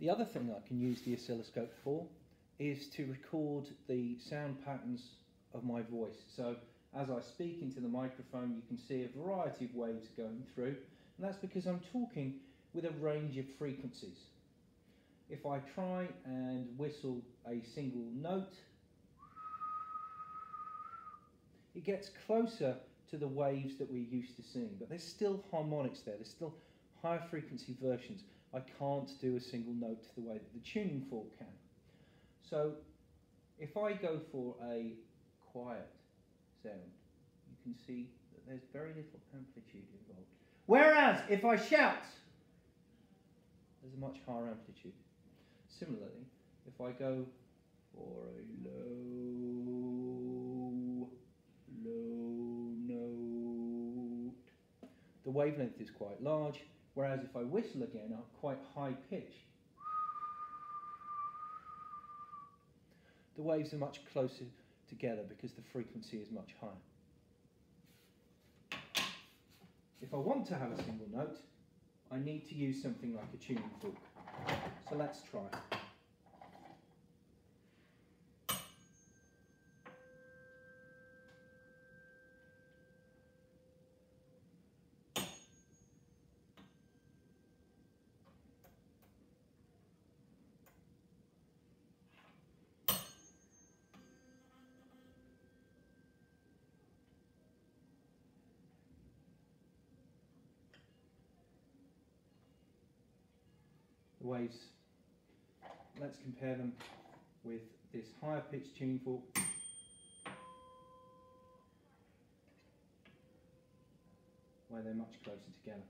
The other thing I can use the oscilloscope for is to record the sound patterns of my voice. So as I speak into the microphone you can see a variety of waves going through and that's because I'm talking with a range of frequencies. If I try and whistle a single note it gets closer to the waves that we're used to seeing but there's still harmonics there, there's still higher frequency versions. I can't do a single note the way that the tuning fork can. So if I go for a quiet sound, you can see that there's very little amplitude involved. Whereas if I shout, there's a much higher amplitude. Similarly, if I go for a low, low note, the wavelength is quite large, whereas if I whistle again, I'm quite high pitch. The waves are much closer together because the frequency is much higher. If I want to have a single note, I need to use something like a tuning fork. So let's try. Waves. Let's compare them with this higher pitch tuning fork. where they're much closer together.